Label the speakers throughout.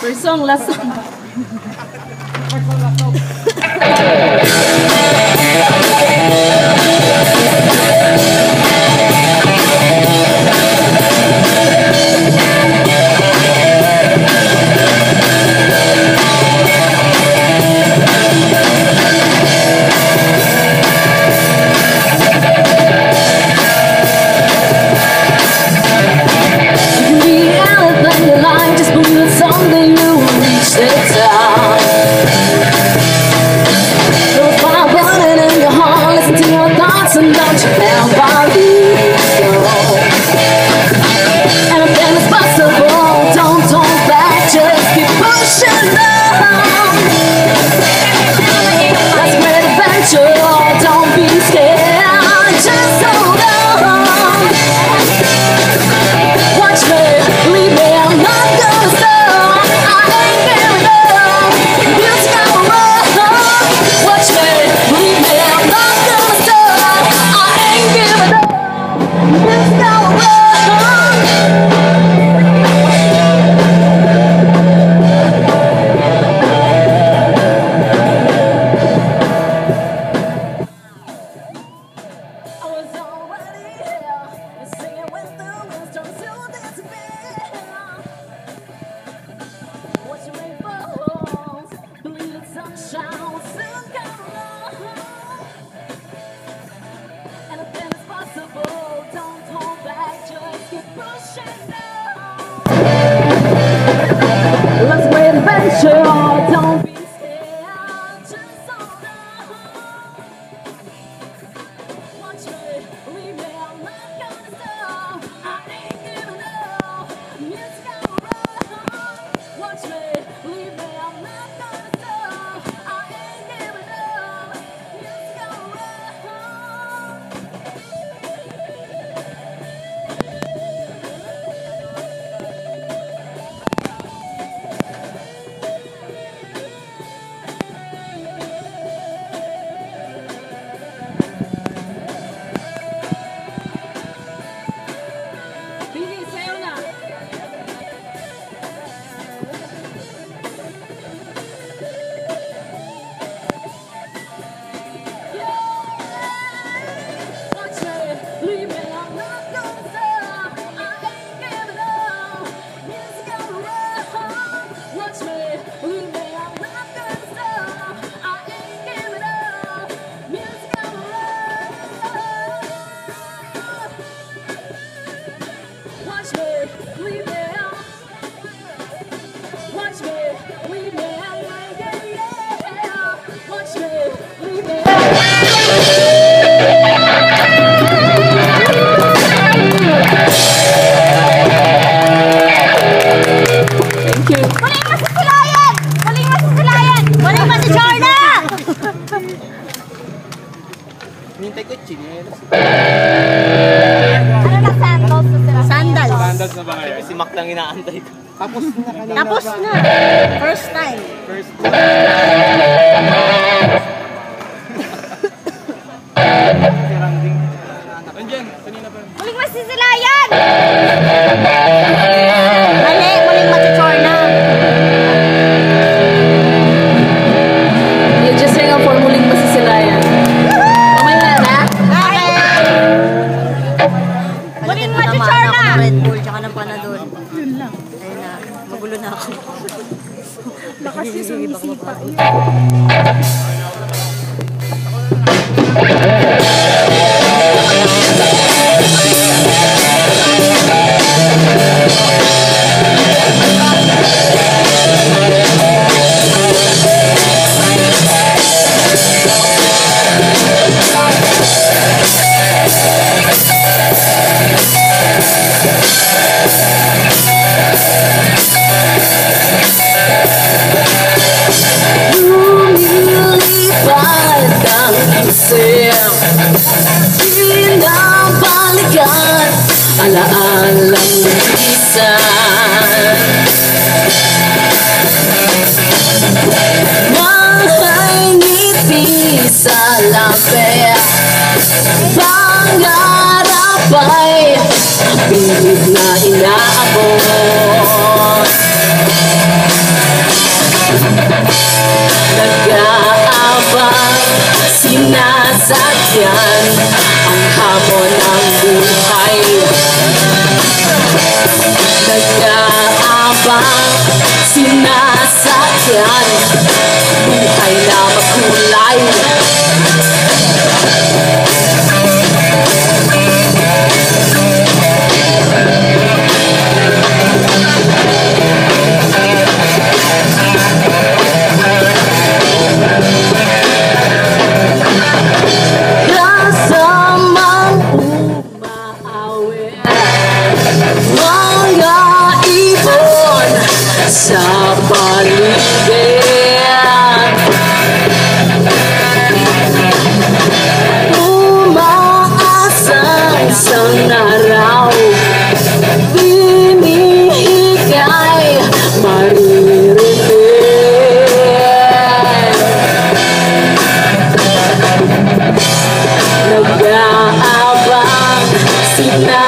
Speaker 1: First song, last song.
Speaker 2: Let's play adventure.
Speaker 3: Nintay ko chinelas.
Speaker 4: Ano na sandals? Sandals.
Speaker 3: Sandals na ba ngayon? Si Mac inaantay ko. Tapos na kanina.
Speaker 4: Tapos na. First time.
Speaker 3: First
Speaker 1: time. na
Speaker 4: naman ako ng
Speaker 5: Red Bull tsaka ng Panadol. Yun lang. Ayun na, magulo na ako. Lakas yung sumisipa.
Speaker 2: sabay Bibig na inaabot Nag-aabang sinasakyan. Ang hamon ng buhay Nag-aabang sinasakyan Buhay na makulay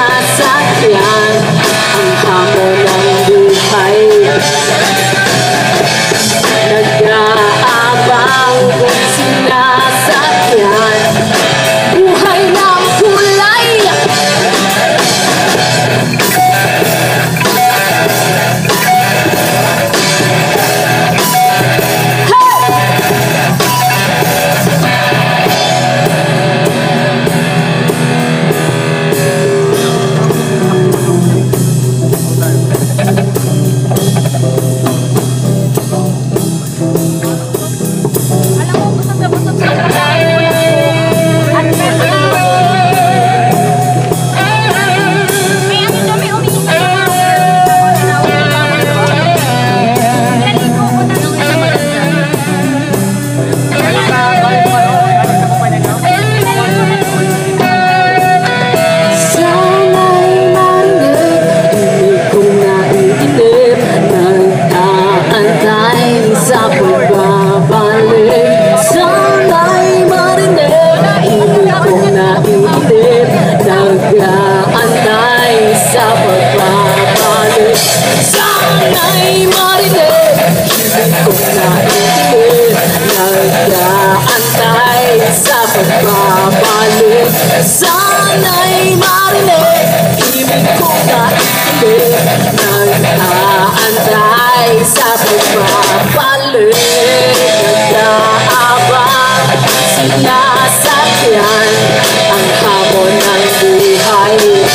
Speaker 2: masakyan Ang hamon
Speaker 4: mali
Speaker 2: Sana'y marinig Ibig ko na hindi Nang aantay sa pagpapalik Nagkaabang sinasakyan Ang hamon ng buhay.